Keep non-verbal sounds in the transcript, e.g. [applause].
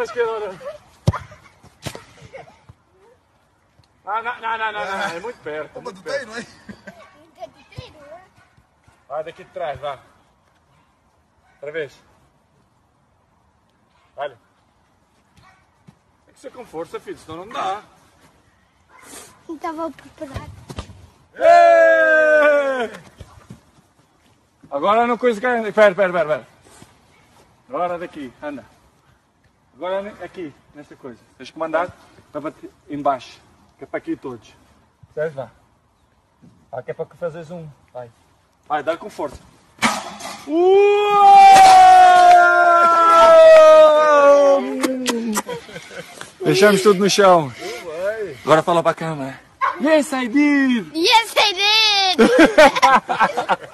Ora, esquerda, ora. Ah, não, não, não, não, não, é muito perto. Uma muito do perto. não é? Vai daqui de trás, vá. Outra vez. Olha. Tem que ser com força, filho, senão não dá. Estava a preparar. Ê! Agora não coisa que. Espera, espera, espera, espera. Agora daqui, anda. Agora aqui, nesta coisa. Tens que mandar para bater embaixo. Que é para aqui todos. Percebes? Vá. Ah, que é para que fazes um. Vai. Vai, dá com força. Uou! Deixamos tudo no chão. Agora fala para a câmera. Yes, I did! Yes, I did! [laughs]